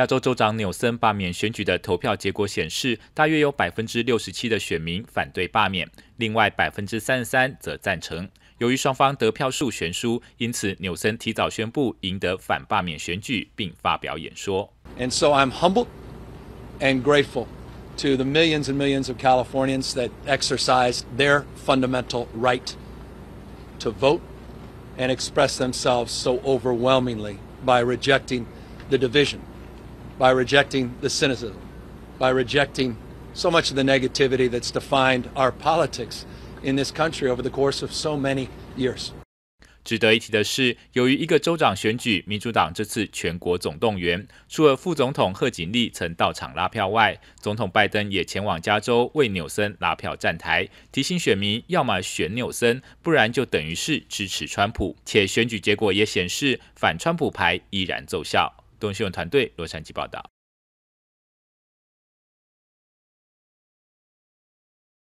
加州州长纽森罢免选举的投票结果显示，大约有百分之六十七的选民反对罢免，另外百分之三十三则赞成。由于双方得票数悬殊，因此纽森提早宣布赢得反罢免选举，并发表演说。And so I'm humbled and grateful to the millions and millions of Californians that exercised their fundamental right to vote and express themselves so overwhelmingly by rejecting the division, by rejecting the cynicism, by rejecting so much of the negativity that's defined our politics in this country over the course of so many years. 值得一提的是，由于一个州长选举，民主党这次全国总动员，除了副总统贺锦丽曾到场拉票外，总统拜登也前往加州为纽森拉票站台，提醒选民要么选纽森，不然就等于是支持川普。且选举结果也显示，反川普牌依然奏效。东新闻团队洛杉矶报道。